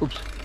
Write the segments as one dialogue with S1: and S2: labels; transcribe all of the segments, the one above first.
S1: Oops.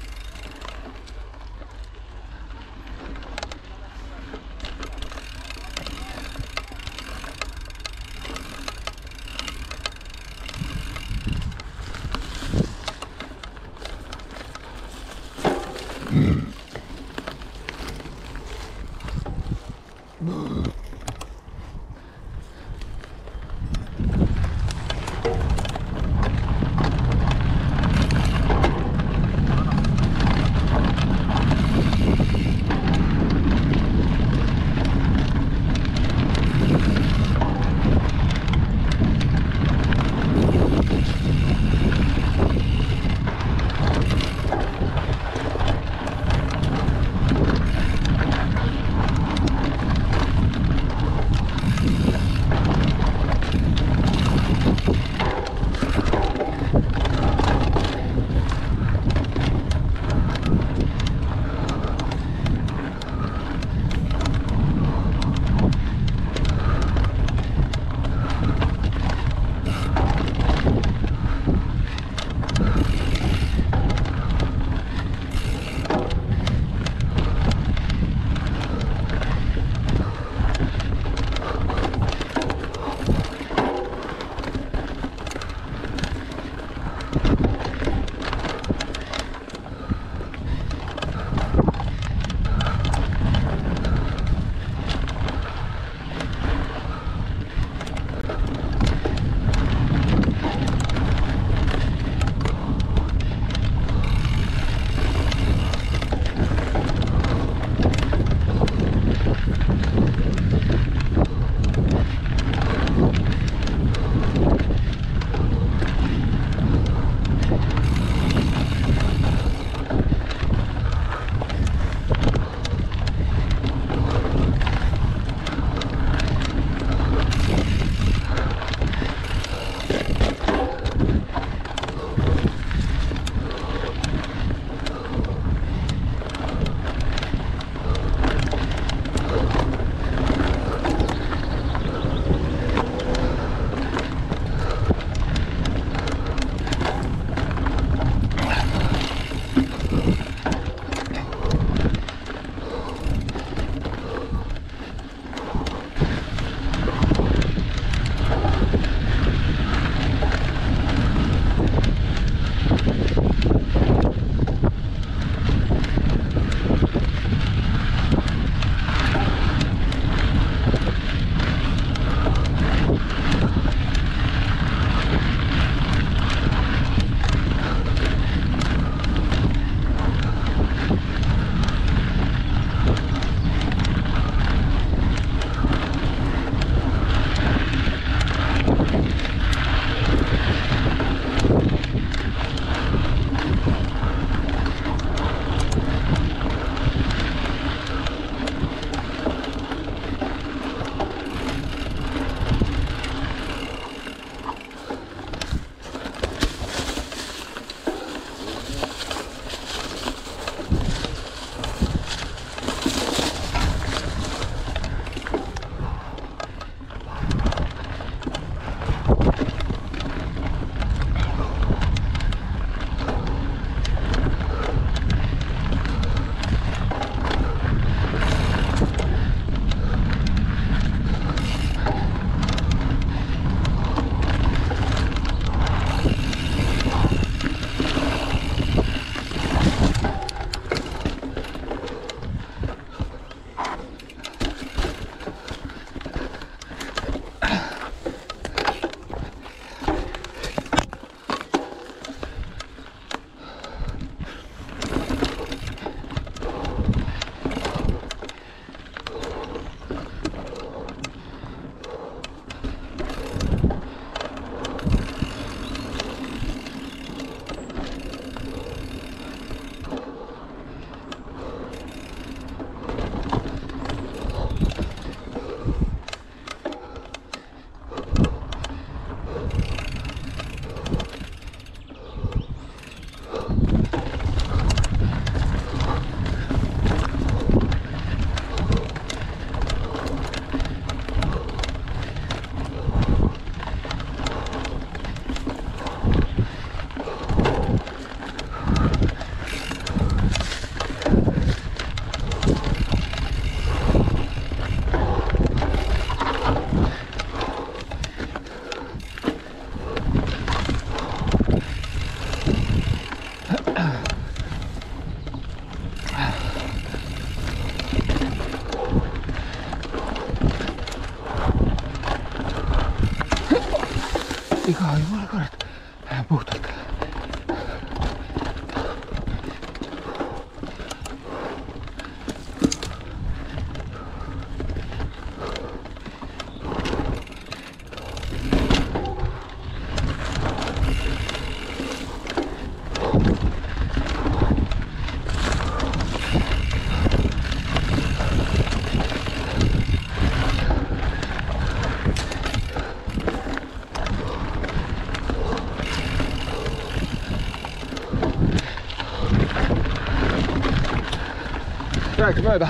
S1: たいと思えば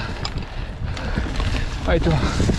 S1: 相手は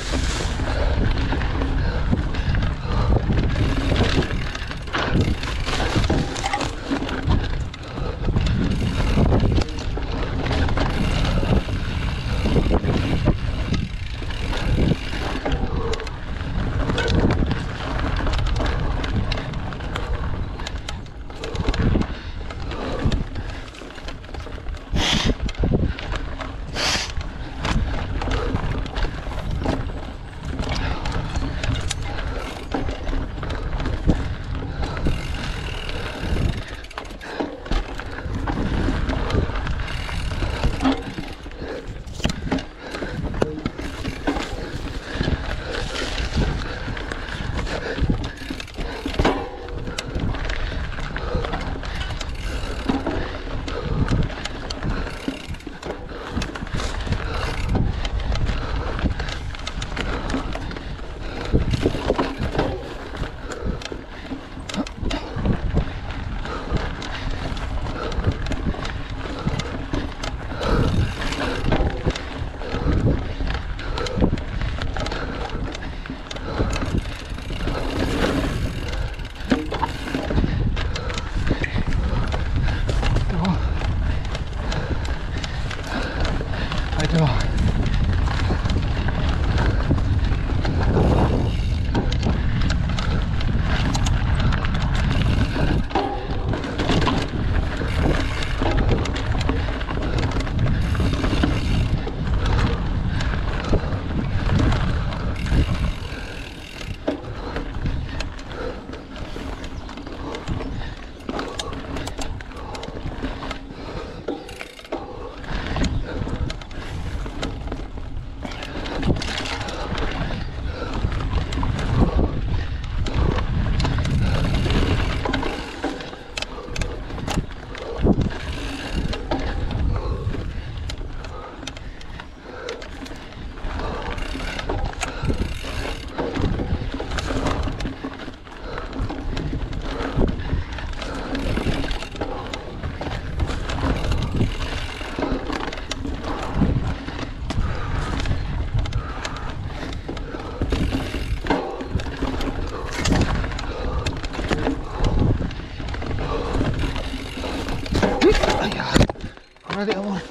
S1: Ready, te vamos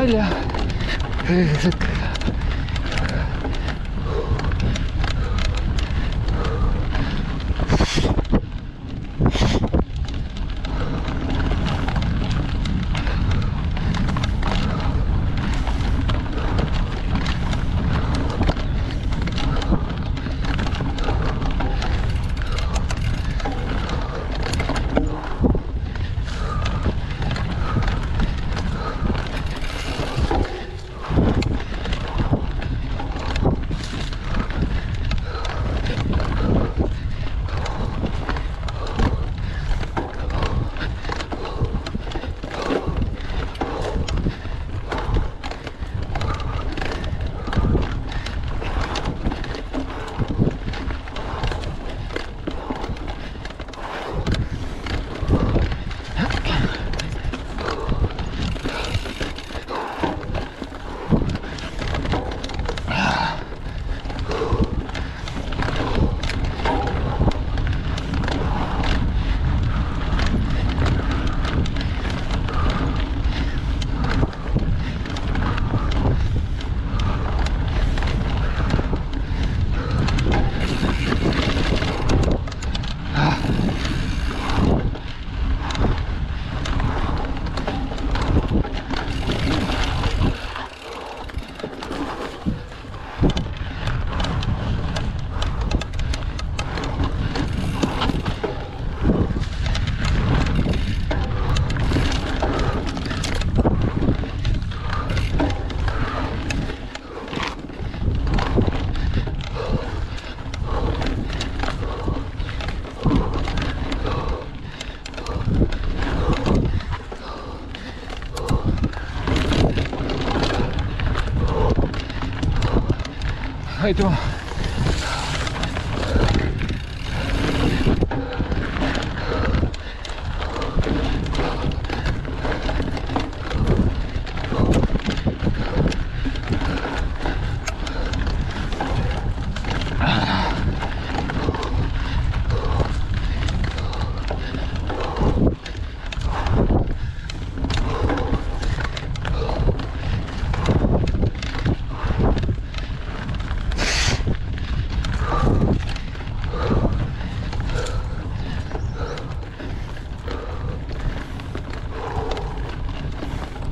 S1: Olha. et toi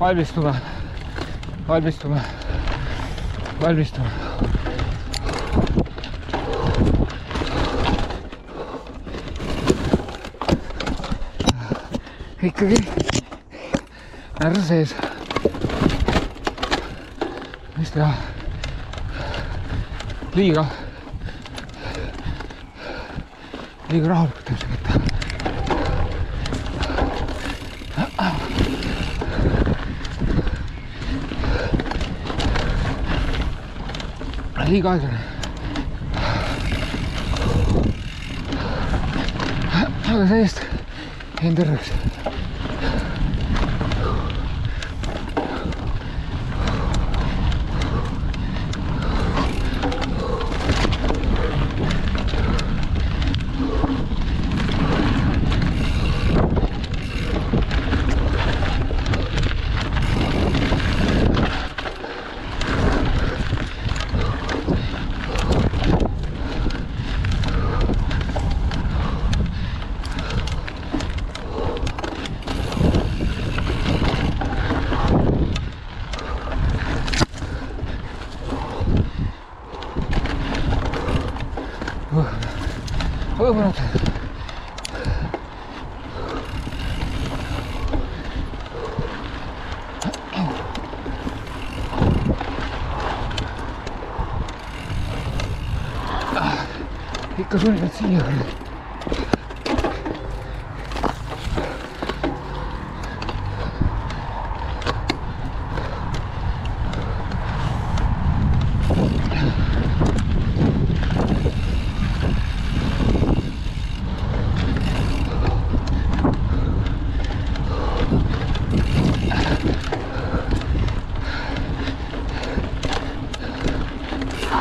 S1: valmistume, valmistume, valmistume. ikkagi närv sees. mis teha? liiga, liiga rahulikult liiga aeglane. aga see-eest jäin terveks. который отъехали.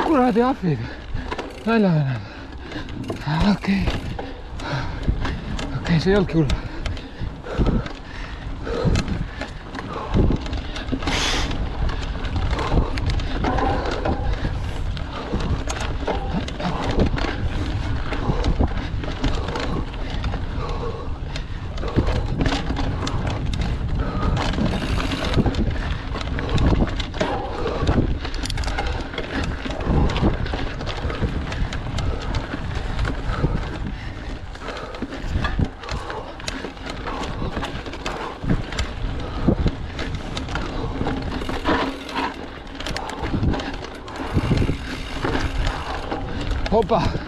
S1: Curate a fede. Dai la venata. Ok. Ok, soy el culo. opa.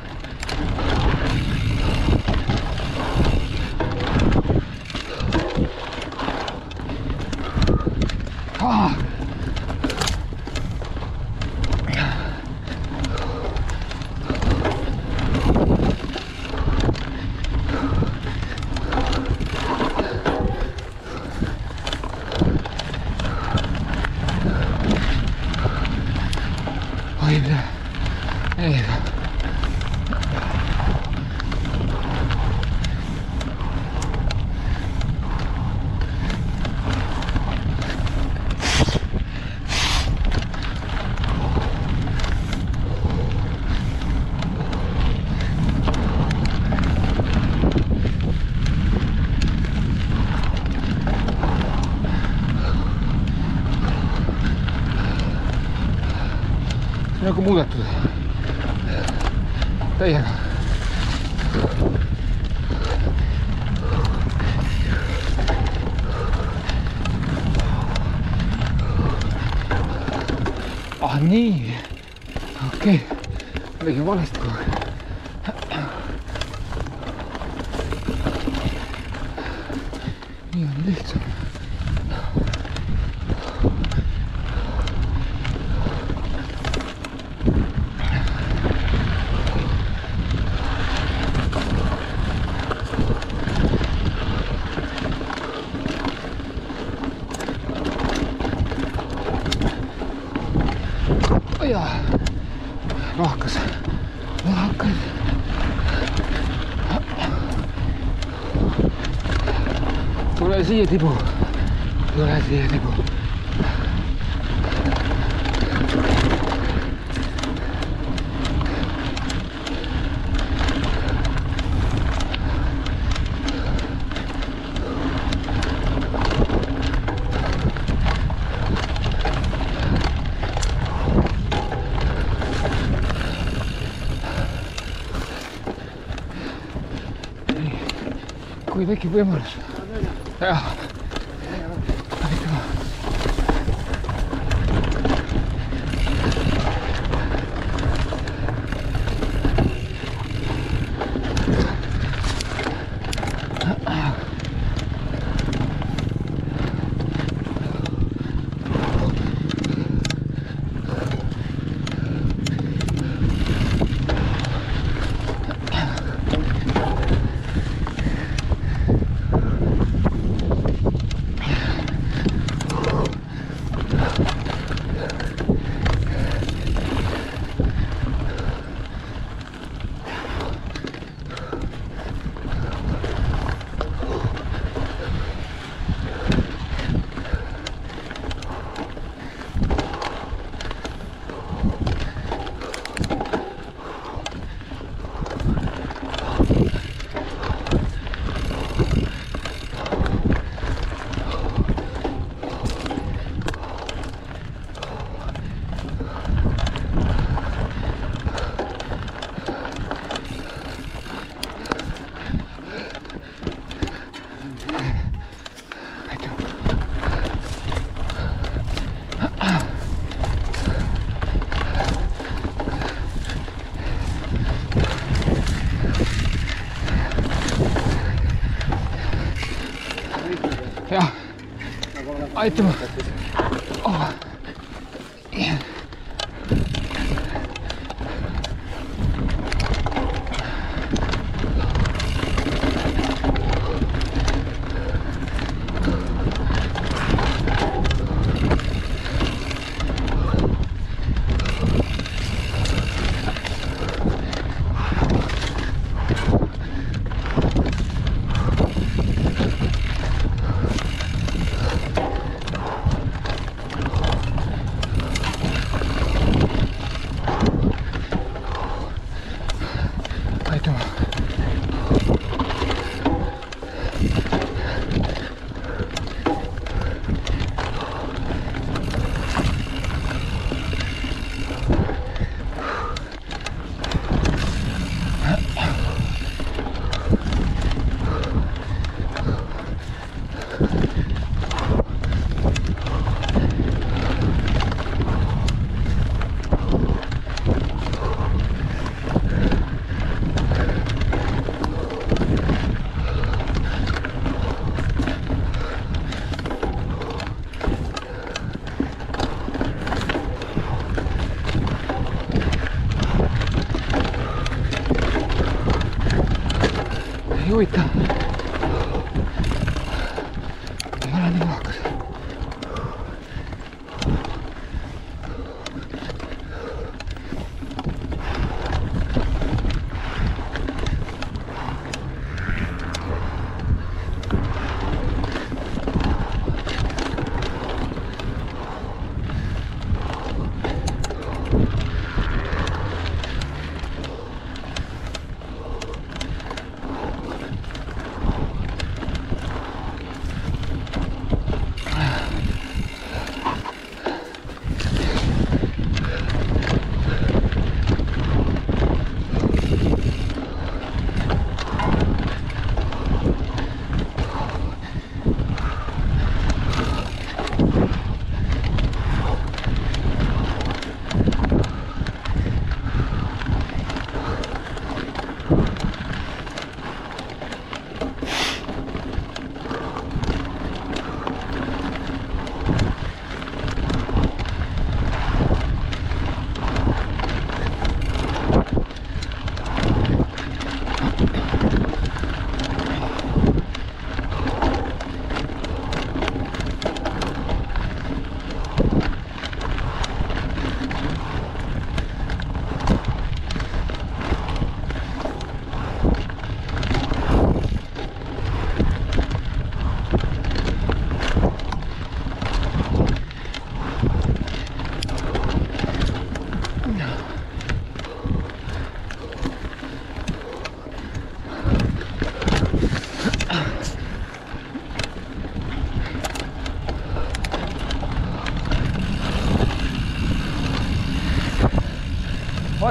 S1: Nagu muudetud. täiega. ah nii, okei okay., tegin valesti kogu aeg. di boh Allora sì, di boh Cuida que vemos. Yeah. いやあいも。あ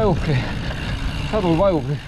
S1: 올바요 그래. 차도 올바요 그래.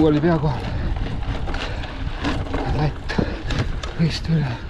S1: puu oli pea kohal. latt, rist üle.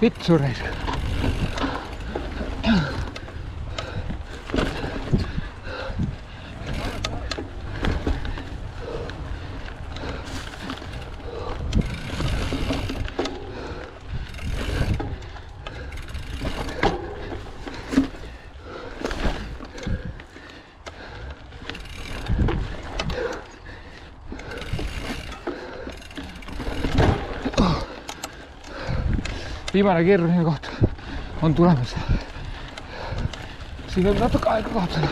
S1: mitzurennen. Viimane keeruline koht on tulemas. siin on natuke aega kaotada.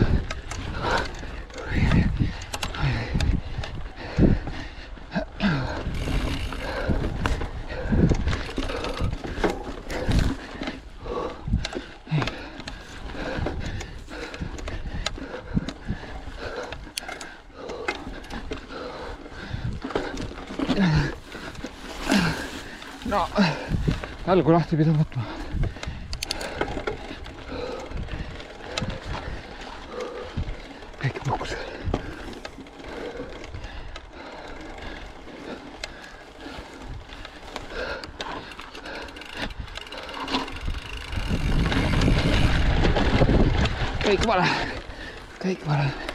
S1: no jalgu lahti pidama võtma. kõik puhkus. kõik vale, kõik vale.